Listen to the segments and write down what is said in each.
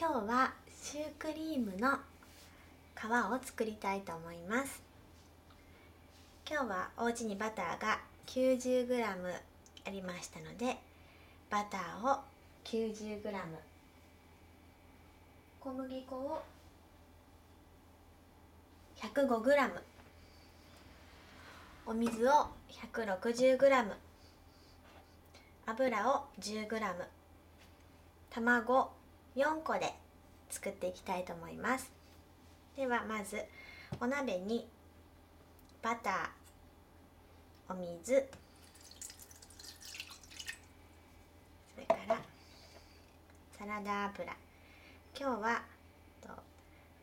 今日はシュークリームの皮を作りたいと思います。今日はお家にバターが 90g ありましたのでバターを 90g 小麦粉を 105g お水を 160g 油を 10g 卵4個で作っていきたいと思います。ではまずお鍋にバターお水それからサラダ油。今日は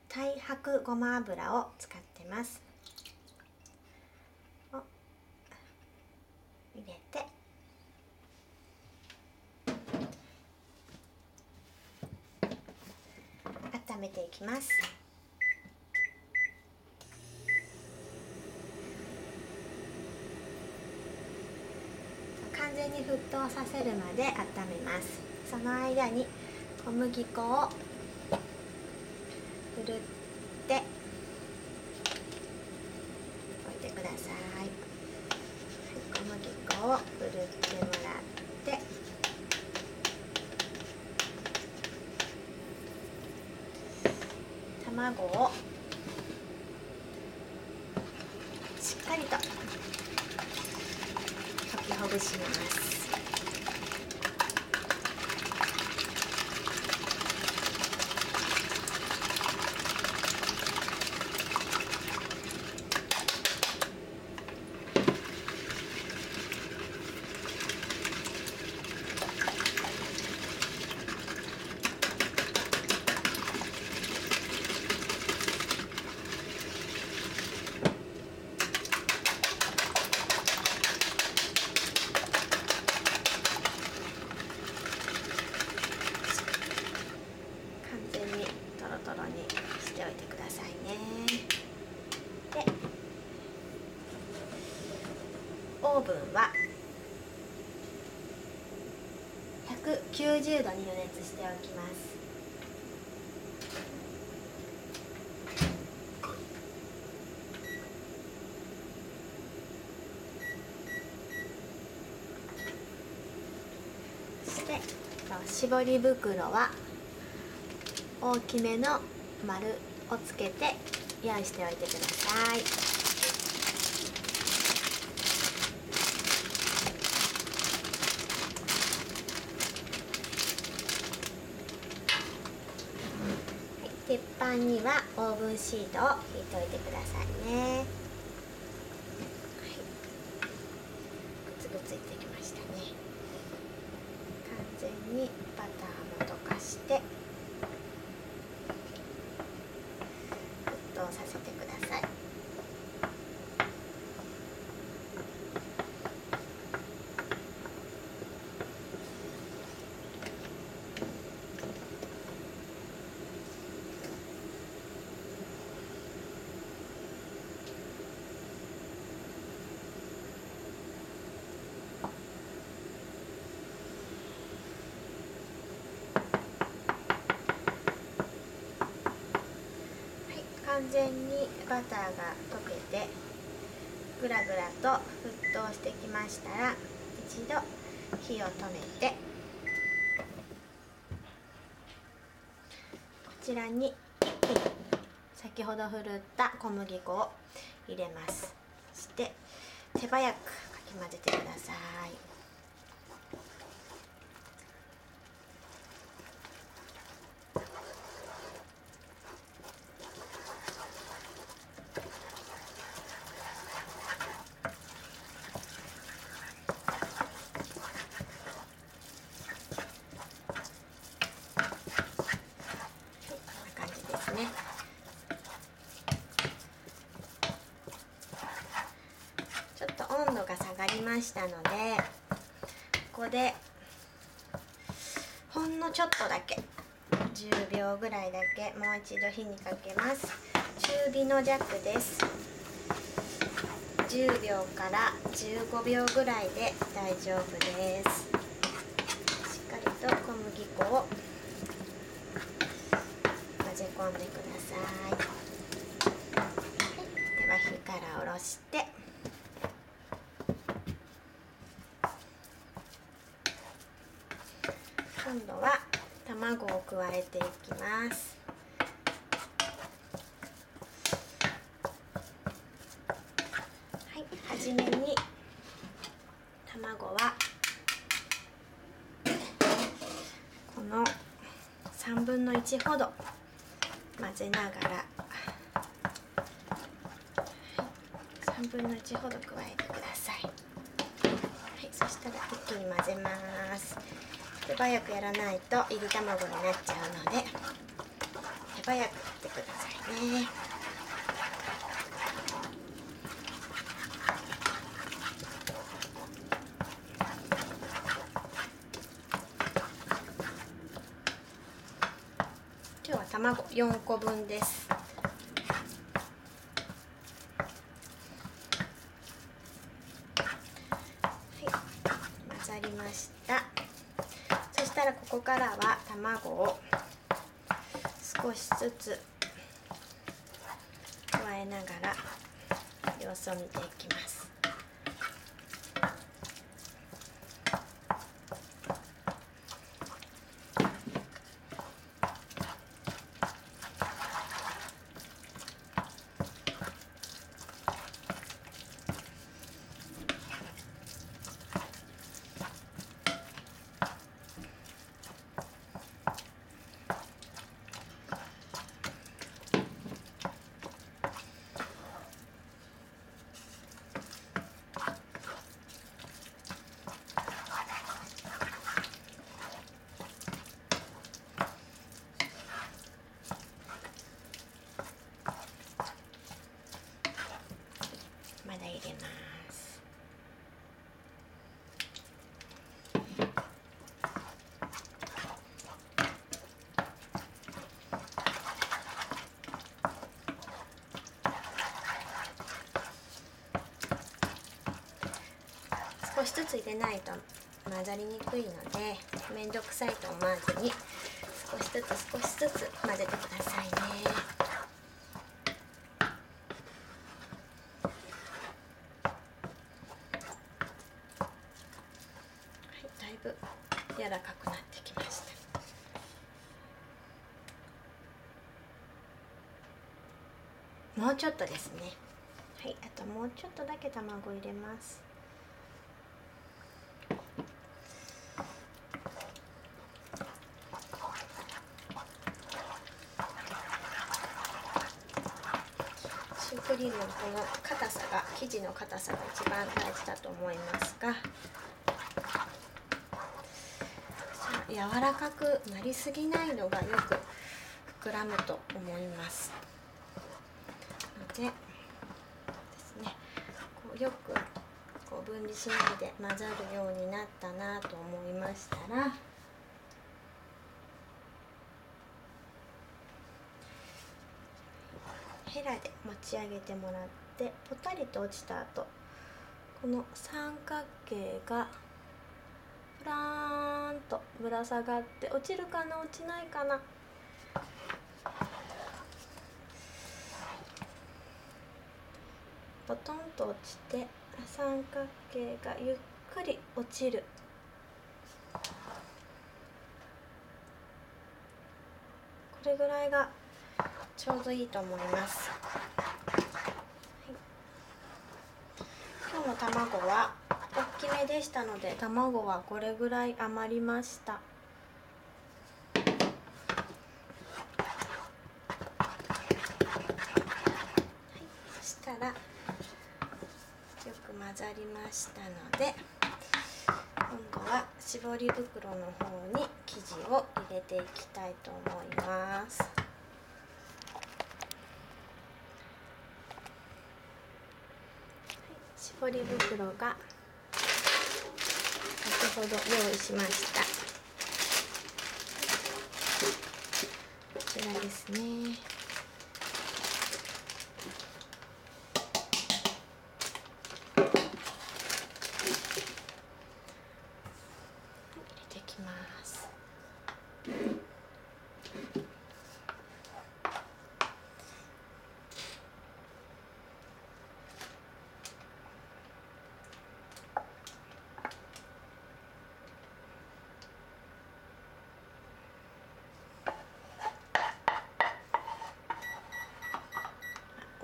太白ごま油を使ってますを入れて温めていきます。完全に沸騰させるまで温めます。その間に小麦粉をふるっておいてください、はい、小麦粉をふるってもらって卵をしっかりと溶きほぐします。トろにしておいてくださいね。でオーブンは190度に予熱しておきます。そして絞り袋は大きめの丸をつけて用意しておいてください。鉄板にはオーブンシートを引いておいてくださいね、はい、グツグツいってきましたね完全にバターも溶かして沸騰させてください完全にバターが溶けてぐらぐらと沸騰してきましたら一度火を止めてこちらに先ほどふるった小麦粉を入れます。そして手早くかき混ぜてください温度が下がりましたのでここでほんのちょっとだけ10秒ぐらいだけもう一度火にかけます。中火の弱です。10秒から15秒ぐらいで大丈夫です。しっかりと小麦粉を混ぜ込んでください、はい、では火から下ろして。今度は卵を加えていきます。はいはじめに卵はこの3分の1ほど混ぜながら3分の1ほど加えてください。はいそしたら一気に混ぜます。手早くやらないといり卵になっちゃうので手早くやってくださいね。今日は卵4個分ですはい混ざりましたそしたらここからは卵を少しずつ加えながら様子を見ていきますまだ入れます少しずつ入れないと混ざりにくいので面倒くさいと思わずに少しずつ少しずつ混ぜてくださいね。はい、だいぶ柔らかくなってきました。もうちょっとですね。はいあともうちょっとだけ卵入れますシュークリームのこの硬さが生地の硬さが一番大事だと思いますが柔らかくなりすぎないのがよく膨らむと思います。のでですねこうよくこう分離しないで混ざるようになったなと思いましたらヘラで持ち上げてもらってポタリと落ちた後この三角形がプラーンとぶら下がって落ちるかな落ちないかな。ポトンと落ちて三角形がゆっくり落ちる。これぐらいがちょうどいいと思います、はい、今日の卵は大きめでしたので卵はこれぐらい余りました。はい、そしたらよく混ざりましたので今度は絞り袋の方に生地を入れていきたいと思います。ポリ袋が先ほど用意しました。こちらですね入れていきます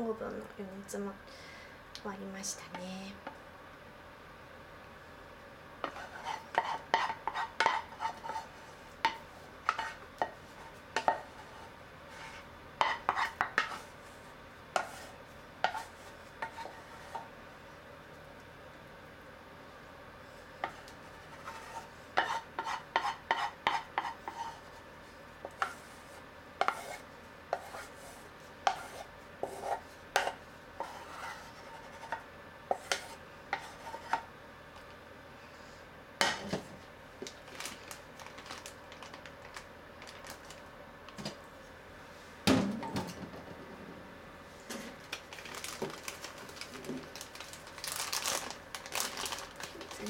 オーブンの予熱も終わりましたね。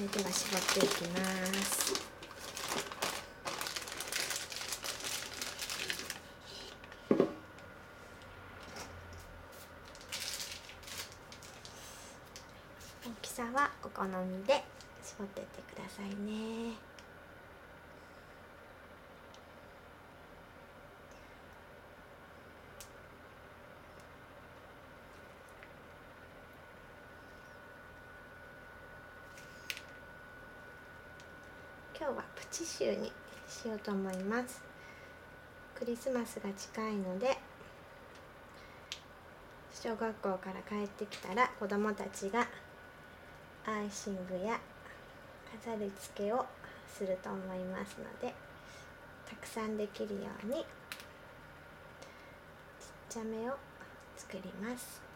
れでは絞っていきます大きさはお好みで絞っていってくださいね。チシューにしようと思います。クリスマスが近いので小学校から帰ってきたら子どもたちがアイシングや飾り付けをすると思いますのでたくさんできるようにちっちゃめを作ります。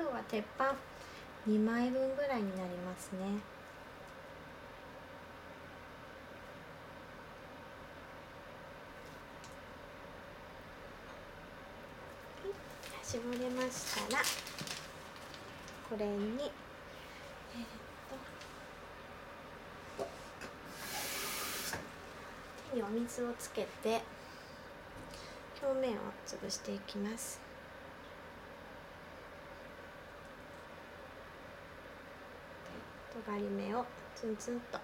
今日は鉄板2枚分ぐらいになりますね。絞れましたらこれにえー、っと手にお水をつけて表面を潰していきます。尖り目をツンツンと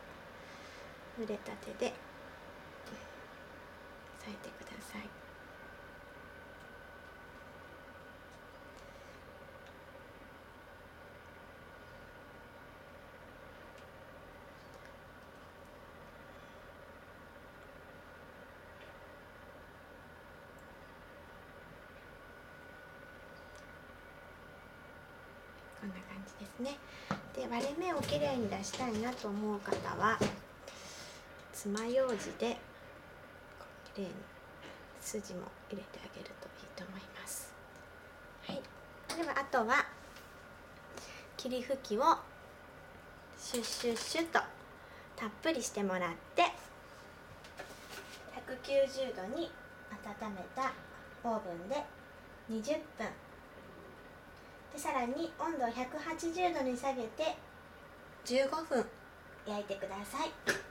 濡れた手で裂いてください。こんな感じですね。で割れ目をきれいに出したいなと思う方は爪楊枝できれいに筋も入れてあげるといいと思います。はい。ではあとは霧吹きをシュッシュッシュッとたっぷりしてもらって190度に温めたオーブンで20分でさらに温度を180度に下げて15分。焼いてください